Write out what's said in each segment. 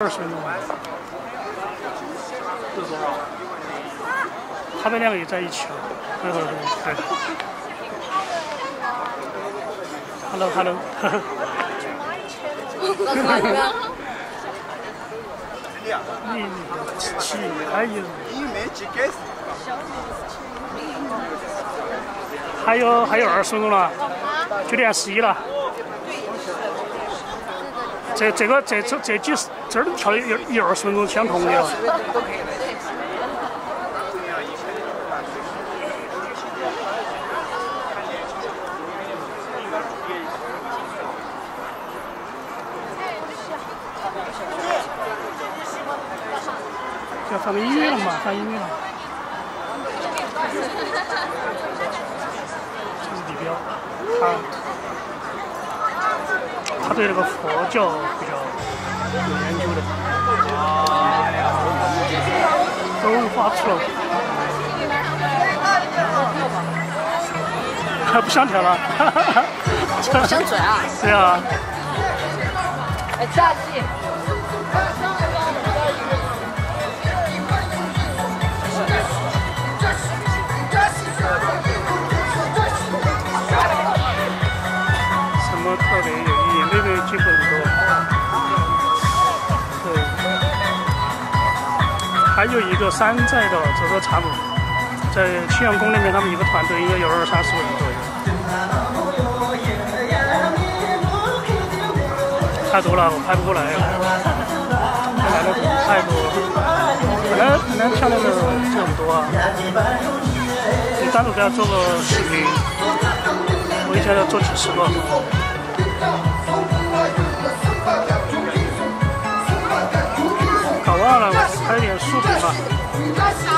二十分钟。这多少？他们两个也在一起了。对对对对。Hello Hello。你七还有。还有还有二十分钟了，就练十一了。这这个这这这几十这儿跳一一二十分钟相同的了。要放音乐了嘛？放音乐了。这是地标，他。他对那个佛教比较有研究的，都发出了，还不想跳了，不想转啊？对啊。哎，炸鸡。还有一个山寨的这个茶母，在青阳宫那边，他们一个团队应该有二三十个人左右。太多了，我拍不过来，来的太多。本来本来漂亮的就很多啊，你单独给他做个视频，我一天要做几十个。拍点视频吧。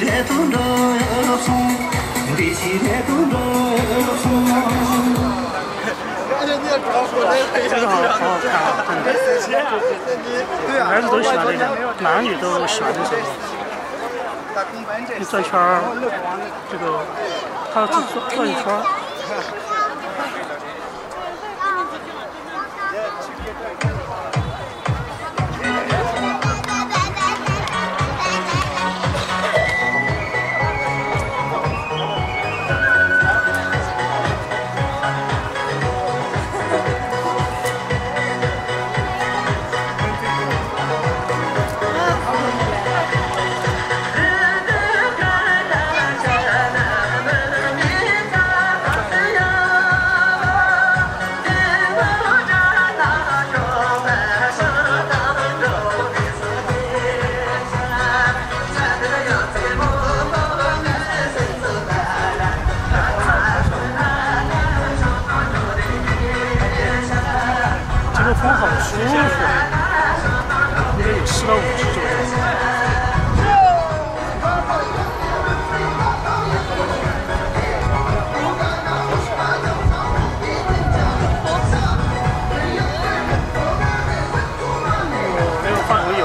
这个好好好看啊！男人都喜欢这个，男女都喜欢这首。一转圈儿，这个他转转一圈儿。风好舒服，应该有四到五只左右。哦，那个范围有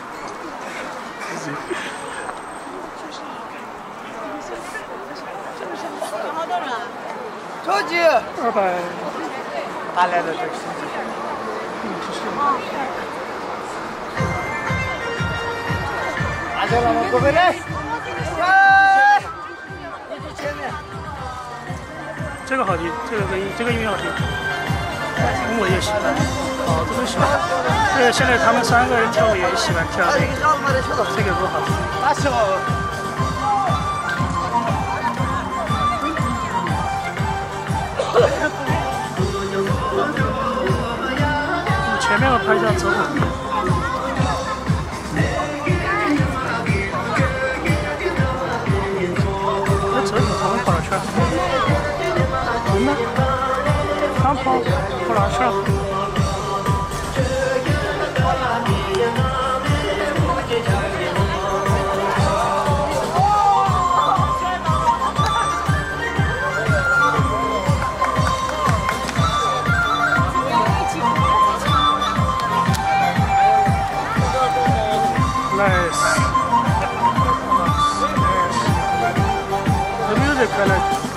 二百他来了这是什么啊这个好听这个音这个音乐好听。我也喜欢。哦这都喜欢。对现在他们三个人跳舞也喜欢跳这个。不好听。那时候前面我拍一下走走。那走走他们跑哪去了？人呢？他跑跑哪去了 The music I like.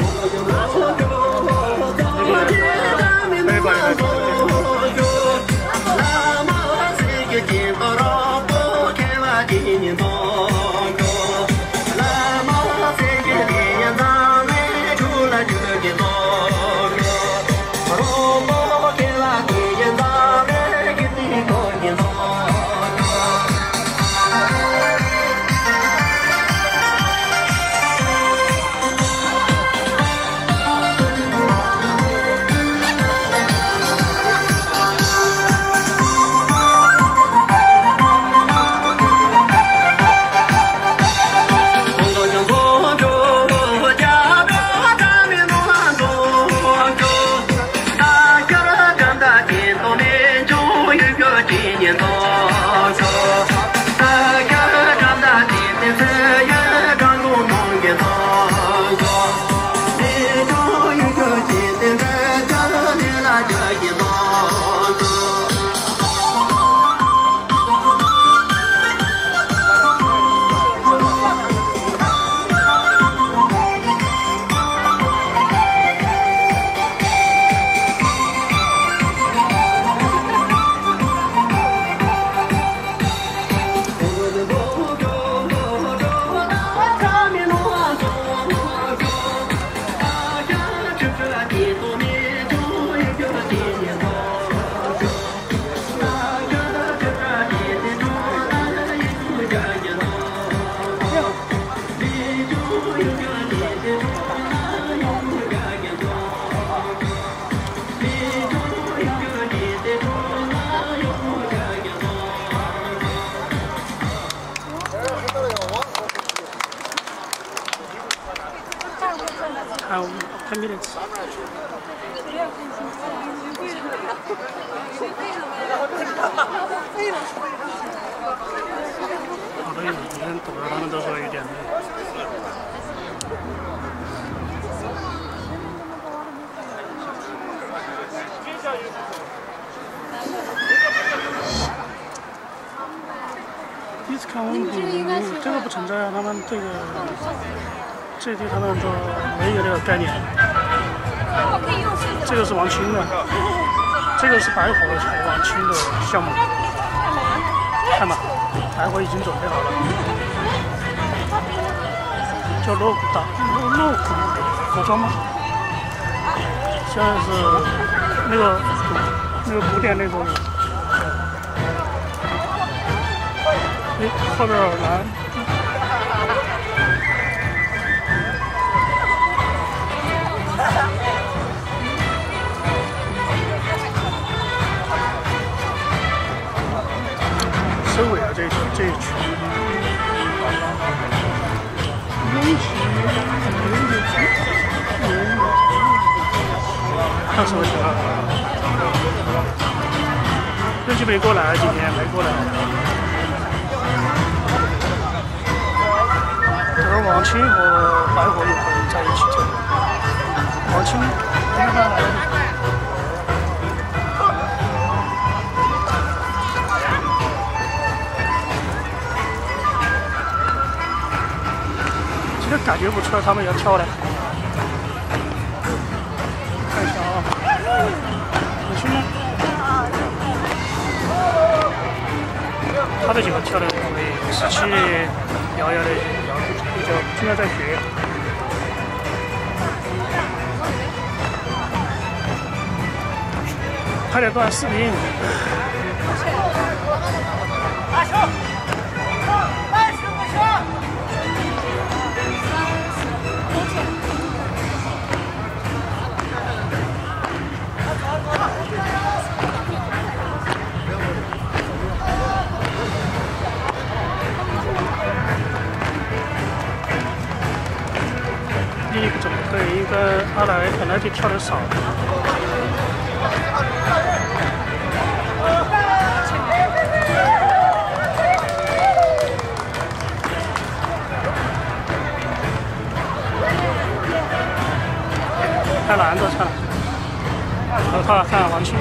太没得吃。好多人今天读了，他们都说有点累。第一次看温补，这个不存在啊，他们这个这对他们都没有这个概念。这个是王清的，这个是白河王清的项目，看吧，白河已经准备好了，叫洛古达洛洛古服装吗？现在是那个那个古典那种。哎，后边有这一这一曲。拥挤，看什么？情况？任琪没过来，今天没过来。而王清和白河有可能在一起。王清今天感觉不出来他们要跳的。看一下啊，王清呢？他的几个跳的会死气摇摇的，摇比较现在在学。拍了段视频。对？应该阿来本来就跳的少。看男的唱，我看看王清。